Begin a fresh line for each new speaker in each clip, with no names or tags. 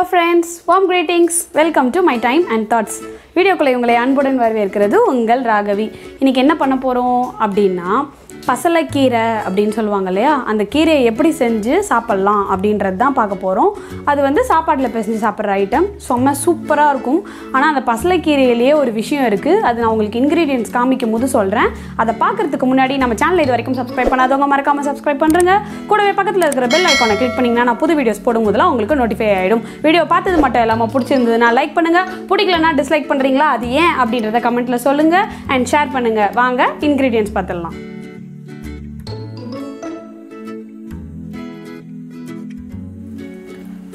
Hello friends warm greetings welcome to my time and thoughts வீடியோக்குள்ளே உங்களை அன்புடன் வரவேற்கிறது உங்கள் ராகவி. இன்னைக்கு என்ன பண்ண போகிறோம் அப்படின்னா பசலைக்கீரை அப்படின்னு சொல்லுவாங்க இல்லையா? அந்த கீரையை எப்படி செஞ்சு சாப்பிட்லாம் அப்படின்றது தான் பார்க்க போகிறோம் அது வந்து சாப்பாட்டில் பிசைஞ்சு சாப்பிட்ற ஐட்டம் செம்ம சூப்பராக இருக்கும். ஆனால் அந்த பசலைக்கீரையிலேயே ஒரு விஷயம் இருக்குது அது நான் உங்களுக்கு இன்க்ரீடியன்ஸ் காமிக்கும் போது சொல்கிறேன் அதை பார்க்கறதுக்கு முன்னாடி நம்ம சேனல் இது வரைக்கும் சப்ஸ்கிரைப் பண்ணாதவங்க மறக்காமல் சப்ஸ்கிரைப் பண்ணுறங்க கூடவே பக்கத்தில் இருக்கிற பெல் ஐக்கானை கிளிக் பண்ணிங்கன்னா நான் புது வீடியோஸ் போடும்போதெல்லாம் உங்களுக்கு நோட்டிஃபை ஆகிடும் வீடியோ பார்த்தது மட்டும் இல்லாமல் பிடிச்சிருந்ததுன்னா லைக் பண்ணுங்கள் பிடிக்கலன்னா டிஸ்லைக் பண்ணுறீங்களா அது ஏன் அப்படின்றத கமெண்ட்டில் சொல்லுங்கள் அண்ட் ஷேர் பண்ணுங்கள் வாங்க இன்க்ரீடியன்ஸ் பார்த்துடலாம்.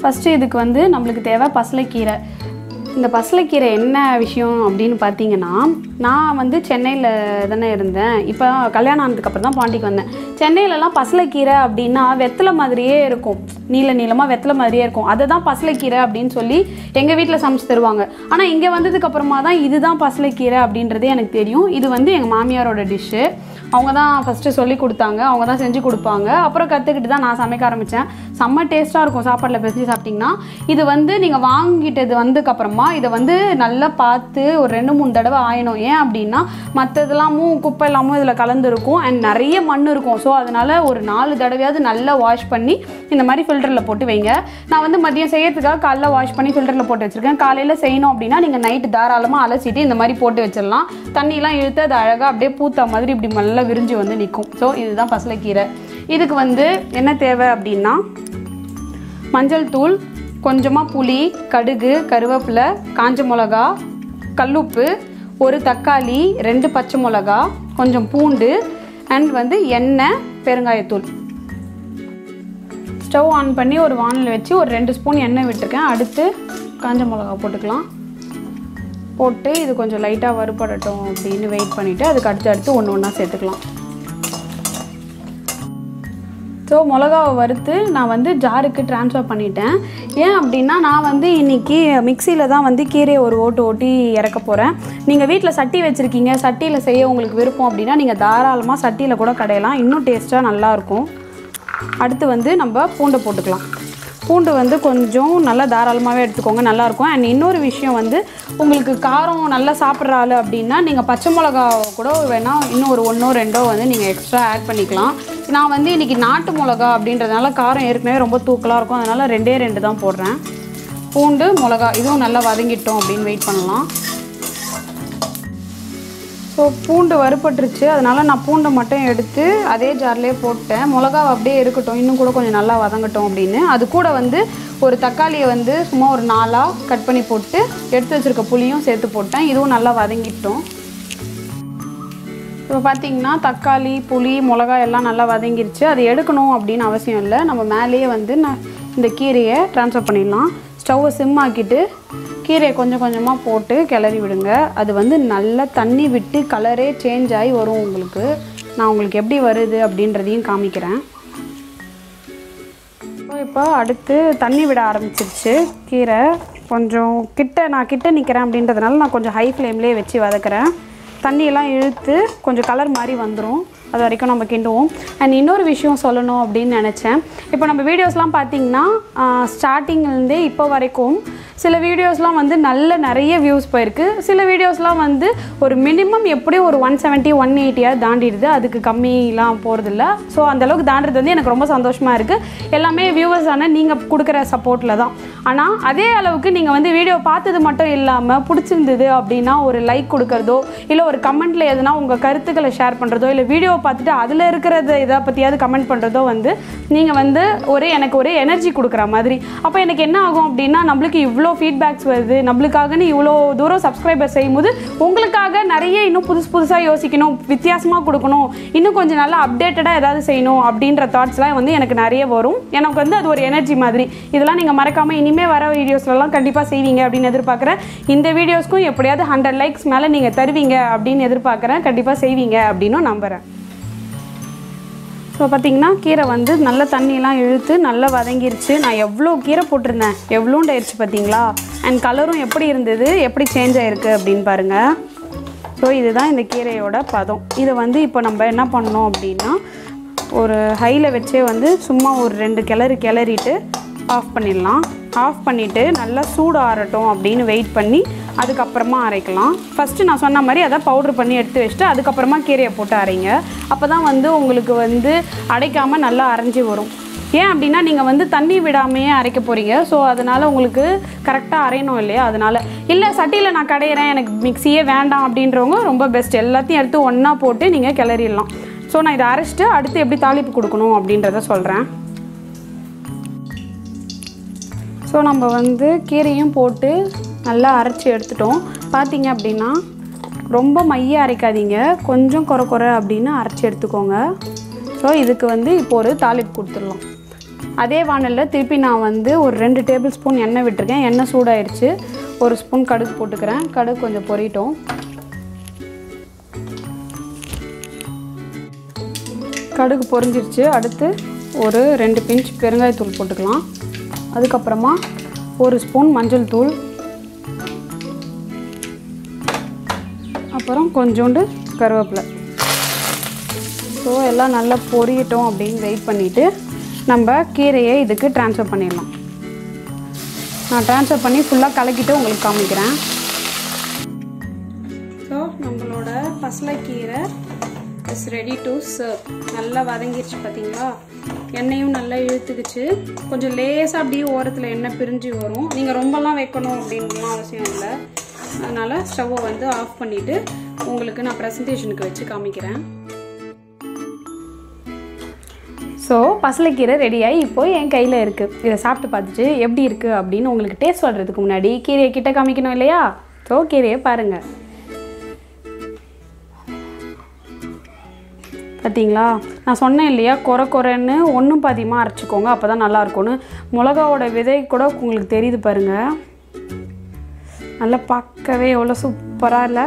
ஃபஸ்ட்டு இதுக்கு வந்து நம்மளுக்கு தேவை பசலைக்கீரை. இந்த பசலைக்கீரை என்ன விஷயம் அப்படின்னு பார்த்தீங்கன்னா நான் வந்து சென்னையில் தானே இருந்தேன். இப்போ கல்யாணம் ஆனதுக்கப்புறம் தான் பாண்டிக்கு வந்தேன். சென்னையிலலாம் பசலைக்கீரை அப்படின்னா வெத்தலை மாதிரியே இருக்கும். நீல நீளமாக வெத்தலை மாதிரியே இருக்கும். அதை தான் பசலைக்கீரை அப்படின்னு சொல்லி எங்கள் வீட்டில் சமைச்சு தருவாங்க. ஆனால் இங்கே வந்ததுக்கப்புறமா தான் இதுதான் பசலைக்கீரை அப்படின்றதே எனக்கு தெரியும். இது வந்து எங்கள் மாமியாரோட டிஷ்ஷு அவங்க தான் ஃபஸ்ட்டு சொல்லி கொடுத்தாங்க. அவங்க தான் செஞ்சு கொடுப்பாங்க. அப்புறம் கற்றுக்கிட்டு தான் நான் சமைக்க ஆரம்பித்தேன் செம்ம டேஸ்ட்டாக இருக்கும் சாப்பாட்டில் பிசைஞ்சு சாப்பிட்டிங்கன்னா. இது வந்து நீங்கள் வாங்கிட்டது வந்ததுக்கப்புறமா இதை வந்து நல்லா பார்த்து ஒரு ரெண்டு மூணு தடவை ஆயணும். ஏன் அப்படின்னா மற்றதெல்லாமும் குப்பை எல்லாமும் இதில் கலந்துருக்கும் அண்ட் நிறைய மண் இருக்கும். ஸோ அதனால் ஒரு நாலு தடவையாவது நல்லா வாஷ் பண்ணி இந்த மாதிரி ஃபில்டரில் போட்டு வைங்க. நான் வந்து மதியம் செய்யறதுக்காக காலைல வாஷ் பண்ணி ஃபில்டரில் போட்டு வச்சுருக்கேன். காலையில் செய்யணும் அப்படின்னா நீங்கள் நைட்டு தாராளமாக அலசிட்டு இந்த மாதிரி போட்டு வச்சிடலாம். தண்ணியெலாம் இழுத்து அது அழகாக அப்படியே பூத்த மாதிரி இப்படி நல்லா விரிஞ்சு வந்து நிற்கும் ஸோ இதுதான் பசலைக்கீரை. இதுக்கு வந்து என்ன தேவை அப்படின்னா மஞ்சள் தூள் கொஞ்சமாக புளி கடுகு கருவேப்பிலை காஞ்ச மிளகா கல்லுப்பு ஒரு தக்காளி ரெண்டு பச்சை மிளகா கொஞ்சம் பூண்டு அண்ட் வந்து எண்ணெய் பெருங்காயத்தூள். ஸ்டவ் ஆன் பண்ணி ஒரு வானல் வச்சு ஒரு ரெண்டு ஸ்பூன் எண்ணெய் விட்டுருக்கேன். அடுத்து காஞ்ச மிளகா போட்டுக்கலாம். போட்டு இது கொஞ்சம் லைட்டாக வறுபடட்டும் அப்படின்னு வெயிட் பண்ணிவிட்டு அதுக்கு அடுத்து அடுத்து ஒன்று ஒன்றா சேர்த்துக்கலாம். ஸோ மிளகாவை வறுத்து நான் வந்து ஜாருக்கு ட்ரான்ஸ்ஃபர் பண்ணிட்டேன். ஏன் அப்படின்னா நான் வந்து இன்றைக்கி மிக்சியில் தான் வந்து கீரையை ஒரு ஓட்டு ஓட்டி இறக்க போகிறேன் நீங்கள் வீட்டில் சட்டி வச்சுருக்கீங்க சட்டியில் செய்ய உங்களுக்கு விருப்பம் அப்படின்னா நீங்கள் தாராளமாக சட்டியில் கூட கடையலாம். இன்னும் டேஸ்ட்டாக நல்லாயிருக்கும் அடுத்து வந்து நம்ம பூண்டை போட்டுக்கலாம். பூண்டு வந்து கொஞ்சம் நல்லா தாராளமாகவே எடுத்துக்கோங்க நல்லாயிருக்கும். அண்ட் இன்னொரு விஷயம் வந்து உங்களுக்கு காரம் நல்லா சாப்பிட்ற ஆள் அப்படின்னா நீங்கள் பச்சை மிளகா கூட வேணால் இன்னும் ஒரு ஒன்றோ ரெண்டோ வந்து நீங்கள் எக்ஸ்ட்ரா ஆட் பண்ணிக்கலாம். நான் வந்து இன்றைக்கி நாட்டு மிளகா அப்படின்றதுனால காரம் ஏற்கனவே ரொம்ப தூக்கலாக இருக்கும். அதனால் ரெண்டே ரெண்டு தான் போடுறேன். பூண்டு மிளகா இதுவும் நல்லா வதங்கிட்டோம் அப்படின்னு வெயிட் பண்ணலாம். ஸோ பூண்டு வறுபட்டுருச்சு. அதனால் நான் பூண்டை மட்டும் எடுத்து அதே ஜார்லேயே போட்டேன். மிளகா அப்படியே இருக்கட்டும். இன்னும் கூட கொஞ்சம் நல்லா வதங்கட்டும் அப்படின்னு. அது கூட வந்து ஒரு தக்காளியை வந்து சும்மா ஒரு நாலாக கட் பண்ணி போட்டு எடுத்து வச்சுருக்க புளியும் சேர்த்து போட்டேன். இதுவும் நல்லா வதங்கிட்டோம். இப்போ பார்த்தீங்கன்னா தக்காளி புளி மிளகா எல்லாம் நல்லா வதங்கிருச்சு. அது எடுக்கணும் அப்படின்னு அவசியம் இல்லை. நம்ம மேலேயே வந்து நான் இந்த கீரையை ட்ரான்ஸ்ஃபர் பண்ணிடலாம். ஸ்டவ்வை சிம் ஆக்கிட்டு கீரையை கொஞ்சம் கொஞ்சமாக போட்டு கிளறி விடுங்க. அது வந்து நல்லா தண்ணி விட்டு கலரே சேஞ்ச் ஆகி வரும் உங்களுக்கு. நான் உங்களுக்கு எப்படி வருது அப்படின்றதையும் காமிக்கிறேன். இப்போ அடுத்து தண்ணி விட ஆரம்பிச்சிருச்சு. கீரை கொஞ்சம் கிட்ட நான் கிட்ட நிற்கிறேன் அப்படின்றதுனால நான் கொஞ்சம் ஹை ஃப்ளேம்லேயே வச்சு வதக்குறேன். தண்ணியெல்லாம் இழுத்து கொஞ்சம் கலர் மாதிரி வந்துடும் அது வரைக்கும் நம்ம கிண்டுவோம். அண்ட் இன்னொரு விஷயம் சொல்லணும் அப்படின்னு நினச்சேன். இப்போ நம்ம வீடியோஸ்லாம் பார்த்திங்கன்னா ஸ்டார்டிங்லேருந்தே இப்போ வரைக்கும் சில வீடியோஸ்லாம் வந்து நல்ல நிறைய வியூஸ் போயிருக்கு. சில வீடியோஸ்லாம் வந்து ஒரு மினிமம் எப்படியும் ஒரு ஒன் செவன்ட்டி ஒன் எயிட்டியாக தாண்டிடுது. அதுக்கு கம்மிலாம் போகிறதில்ல ஸோ அந்தளவுக்கு தாண்டுறது வந்து எனக்கு ரொம்ப சந்தோஷமாக இருக்குது எல்லாமே வியூவர்ஸான நீங்கள் கொடுக்குற சப்போர்ட்டில் தான். ஆனால் அதே அளவுக்கு நீங்கள் வந்து வீடியோ பார்த்தது மட்டும் இல்லாமல் பிடிச்சிருந்தது அப்படின்னா ஒரு லைக் கொடுக்குறதோ இல்லை ஒரு கமெண்ட்டில் எதுனா உங்கள் கருத்துக்களை ஷேர் பண்ணுறதோ இல்லை வீடியோ பார்த்துட்டு அதில் இருக்கிறத இதை பற்றியாவது கமெண்ட் பண்ணுறதோ வந்து நீங்கள் வந்து ஒரு எனக்கு ஒரு எனர்ஜி கொடுக்குற மாதிரி. அப்போ எனக்கு என்ன ஆகும் அப்படின்னா நம்மளுக்கு இவ்வளோ ஃபீட்பேக்ஸ் வருது நம்மளுக்காகன்னு இவ்வளோ தூரம் சப்ஸ்கிரைபர் செய்யும்போது உங்களுக்காக நிறைய இன்னும் புதுசு புதுசாக யோசிக்கணும் வித்தியாசமாக கொடுக்கணும் இன்னும் கொஞ்சம் நல்லா அப்டேட்டடாக ஏதாவது செய்யணும் அப்படின்ற தாட்ஸ்லாம் வந்து எனக்கு நிறைய வரும். எனக்கு வந்து அது ஒரு எனர்ஜி மாதிரி. இதெல்லாம் நீங்கள் மறக்காமல் இனிமேல் வர வீடியோஸ்லலாம் கண்டிப்பாக செய்வீங்க அப்படின்னு எதிர்பார்க்குறேன். இந்த வீடியோஸ்க்கும் எப்படியாவது ஹண்ட்ரட் லைக்ஸ் மேலே நீங்கள் தருவீங்க அப்படின்னு எதிர்பார்க்குறேன். கண்டிப்பாக செய்வீங்க அப்படின்னும் நம்புகிறேன் ஸோ பார்த்தீங்கன்னா கீரை வந்து நல்ல தண்ணியெலாம் இழுத்து நல்லா வதங்கிருச்சு. நான் எவ்வளோ கீரை போட்டிருந்தேன்? எவ்வளோண்டு ஆயிடுச்சு பார்த்தீங்களா? அண்ட் கலரும் எப்படி இருந்தது? எப்படி சேஞ்ச் ஆகிருக்கு அப்படின்னு பாருங்கள் ஸோ இதுதான் இந்த கீரையோட பதம். இதை வந்து இப்போ நம்ம என்ன பண்ணோம் அப்படின்னா ஒரு ஹையில் வச்சே வந்து சும்மா ஒரு ரெண்டு கிளறு கிளறிட்டு ஆஃப் பண்ணிடலாம். ஆஃப் பண்ணிவிட்டு நல்லா சூடு ஆறட்டும் அப்படின்னு வெயிட் பண்ணி அதுக்கப்புறமா அரைக்கலாம். ஃபஸ்ட்டு நான் சொன்ன மாதிரி அதை பவுட்ரு பண்ணி எடுத்து வச்சுட்டு அதுக்கப்புறமா கீரையை போட்டு அரைங்க. அப்போ தான் வந்து உங்களுக்கு வந்து அடைக்காமல் நல்லா அரைஞ்சி வரும். ஏன் அப்படின்னா நீங்கள் வந்து தண்ணி விடாமையே அரைக்க போகிறீங்க ஸோ அதனால் உங்களுக்கு கரெக்டாக அரையணும் இல்லையா? அதனால். இல்லை சட்டியில் நான் கடையிறேன். எனக்கு மிக்சியே வேண்டாம் அப்படின்றவங்க ரொம்ப பெஸ்ட் எல்லாத்தையும் எடுத்து ஒன்றா போட்டு நீங்கள் கிளறிடலாம். ஸோ நான் இதை அரைச்சிட்டு அடுத்து எப்படி தாளிப்பு கொடுக்கணும் அப்படின்றத சொல்கிறேன் ஸோ நம்ம வந்து கீரையும் போட்டு நல்லா அரைச்சி எடுத்துட்டோம். பார்த்தீங்க அப்படின்னா ரொம்ப மைய அரைக்காதீங்க. கொஞ்சம் குறை குறை அப்படின்னு அரைச்சி எடுத்துக்கோங்க. ஸோ இதுக்கு வந்து இப்போ ஒரு தாளிப்பு கொடுத்துடலாம். அதே வானலில் திருப்பி நான் வந்து ஒரு ரெண்டு டேபிள் ஸ்பூன் எண்ணெய் விட்டுருக்கேன். எண்ணெய் சூடாயிடுச்சு ஒரு ஸ்பூன் கடுகு போட்டுக்கிறேன். கடுகு கொஞ்சம் பொறிட்டோம். கடுகு பொறிஞ்சிருச்சு. அடுத்து ஒரு ரெண்டு பிஞ்ச் பெருங்காயத்தூள் போட்டுக்கலாம். அதுக்கப்புறமா ஒரு ஸ்பூன் மஞ்சள் தூள். அப்புறம் கொஞ்சோண்டு கருவேப்பிலை. ஸோ எல்லாம் நல்லா பொரியட்டும் அப்படின்னு வெயிட் பண்ணிவிட்டு நம்ம கீரையை இதுக்கு ட்ரான்ஸ்ஃபர் பண்ணிடலாம். நான் ட்ரான்ஸ்ஃபர் பண்ணி ஃபுல்லாக கலக்கிட்டு உங்களுக்கு காமிக்கிறேன். ஸோ நம்மளோட பசலைக்கீரை இஸ் ரெடி டு சர்வ் நல்லா வதங்கிருச்சு பார்த்தீங்களா எண்ணெயும் நல்லா இழுத்துக்குச்சு. கொஞ்சம் லேசாக அப்படியே ஓரத்தில் எண்ணெய் பிரிஞ்சு வரும். நீங்கள் ரொம்பலாம் வைக்கணும் அப்படின்லாம் அவசியம் இல்லை. அதனால் ஸ்டவ்வை வந்து ஆஃப் பண்ணிவிட்டு உங்களுக்கு நான் ப்ரெசன்டேஷனுக்கு வச்சு காமிக்கிறேன். ஸோ பசலைக்கீரை ரெடியாகி இப்போ என் கையில் இருக்குது இதை சாப்பிட்டு பார்த்துட்டு எப்படி இருக்குது அப்படின்னு உங்களுக்கு டேஸ்ட் சொல்கிறதுக்கு முன்னாடி கீரையை கிட்ட காமிக்கணும் இல்லையா? ஸோ கீரையை பாருங்கள் பார்த்தீங்களா நான் சொன்னேன் இல்லையா குறை குறைன்னு ஒன்றும் பாதியமாக அரைச்சிக்கோங்க அப்போ தான் நல்லாயிருக்கும்னு மிளகாவோட விதை கூட உங்களுக்கு தெரியுது பாருங்கள் நல்லா பார்க்கவே எவ்வளோ சூப்பராக இல்லை?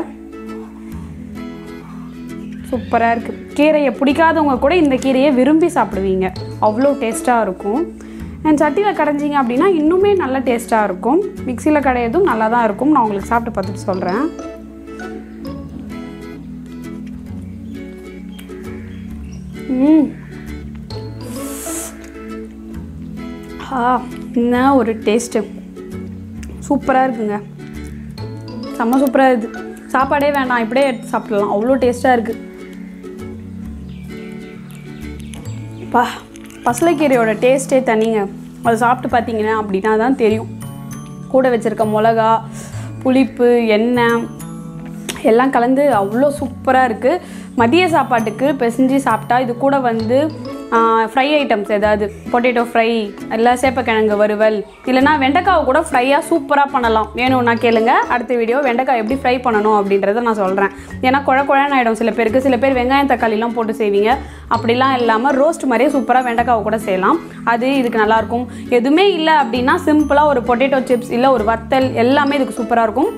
சூப்பராக இருக்குது கீரையை பிடிக்காதவங்க கூட இந்த கீரையை விரும்பி சாப்பிடுவீங்க. அவ்வளோ டேஸ்ட்டாக இருக்கும். அண்ட் சட்டியில் கடைஞ்சிங்க அப்படின்னா இன்னுமே நல்ல டேஸ்ட்டாக இருக்கும். மிக்சியில் கடையதும் நல்லா தான் இருக்கும். நான் உங்களுக்கு சாப்பிட்டு பார்த்துட்டு சொல்கிறேன் ஆ என்ன ஒரு டேஸ்ட்டு சூப்பராக இருக்குங்க. செம்ம சூப்பராக இது. சாப்பாடே வேண்டாம் இப்படியே எடுத்து சாப்பிடலாம். அவ்வளோ டேஸ்ட்டாக இருக்குது பா பசலைக்கீரையோட டேஸ்ட்டே தனிங்க. அதை சாப்பிட்டு பார்த்தீங்கன்னா அப்படின்னா தான் தெரியும். கூட வச்சுருக்க மிளகா புளிப்பு எண்ணெய் எல்லாம் கலந்து அவ்வளோ சூப்பராக இருக்குது மதிய சாப்பாட்டுக்கு பிசைஞ்சு சாப்பிட்டா இது கூட வந்து ஃப்ரை ஐட்டம்ஸ் ஏதாவது? பொட்டேட்டோ ஃப்ரை இல்லை சேப்பக்கிழங்கு வறுவல். இல்லைனா வெண்டைக்காவை கூட ஃப்ரையாக சூப்பராக பண்ணலாம். வேணும்னா கேளுங்க. அடுத்த வீடியோ வெண்டைக்காய் எப்படி ஃப்ரை பண்ணணும் அப்படின்றத நான் சொல்கிறேன் ஏன்னா குழ குழன்னு ஆகிடும் சில பேருக்கு சில பேர் வெங்காயம் தக்காளிலாம் போட்டு செய்வீங்க. அப்படிலாம் இல்லாமல் ரோஸ்ட் மாதிரியே சூப்பராக வெண்டைக்காவை கூட செய்யலாம். அது இதுக்கு நல்லாயிருக்கும். எதுவுமே இல்லை அப்படின்னா சிம்பிளாக ஒரு பொட்டேட்டோ சிப்ஸ் இல்லை ஒரு வத்தல் எல்லாமே இதுக்கு சூப்பராக இருக்கும்.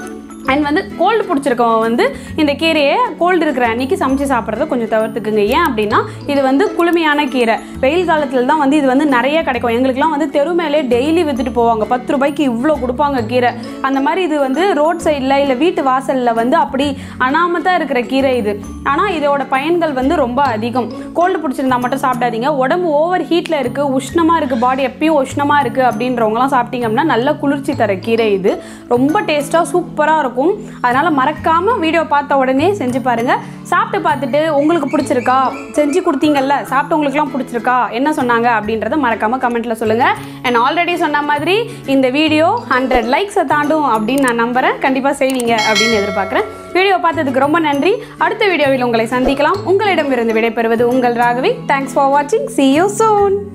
அண்ட் வந்து கோல்டு பிடிச்சிருக்கவங்க வந்து இந்த கீரையை கோல்டு இருக்கிற அன்னைக்கு சமைச்சு சாப்பிட்றத கொஞ்சம் தவிர்த்துக்குங்க. ஏன் அப்படின்னா இது வந்து குளுமையான கீரை. வெயில் காலத்தில் தான் வந்து இது வந்து நிறைய கிடைக்கும். எங்களுக்குலாம் வந்து தெரு மேலே டெய்லி வித்துட்டு போவாங்க. பத்து ரூபாய்க்கு இவ்வளோ கொடுப்பாங்க கீரை. அந்த மாதிரி இது வந்து ரோட் சைடில் இல்லை வீட்டு வாசலில் வந்து அப்படி அனாமத்தாக இருக்கிற கீரை இது. ஆனால் இதோட பயன்கள் வந்து ரொம்ப அதிகம். கோல்டு பிடிச்சிருந்தா மட்டும் சாப்பிடாதீங்க. உடம்பு ஓவர் ஹீட்டில் இருக்குது உஷ்ணமாக இருக்குது பாடி எப்பயும் உஷ்ணமாக இருக்குது அப்படின்றவங்களாம் சாப்பிட்டீங்க அப்படின்னா நல்ல குளிர்ச்சி தர கீரை இது. ரொம்ப டேஸ்ட்டாக சூப்பராக இருக்கும். அதனால் மறக்காமல் வீடியோ பார்த்த உடனே செஞ்சு பாருங்கள் சாப்பிட்டு பார்த்துட்டு உங்களுக்கு பிடிச்சிருக்கா? செஞ்சு கொடுத்தீங்கல்ல சாப்பிட்டவங்களுக்குலாம் பிடிச்சிருக்கா? என்ன சொன்னாங்க அப்படின்றத மறக்காமல் கமெண்ட்டில் சொல்லுங்கள் அண்ட் ஆல்ரெடி சொன்ன மாதிரி இந்த வீடியோ ஹண்ட்ரட் லைக்ஸை தாண்டும் அப்படின்னு நான் நம்புகிறேன் கண்டிப்பாக செய்வீங்க அப்படின்னு எதிர்பார்க்குறேன். வீடியோ பார்த்ததுக்கு ரொம்ப நன்றி. அடுத்த வீடியோவில் உங்களை சந்திக்கலாம். உங்களிடமிருந்து விடைபெறுவது உங்கள் ராகவி. தேங்க்ஸ் ஃபார் வாட்சிங் சி யூ சோன்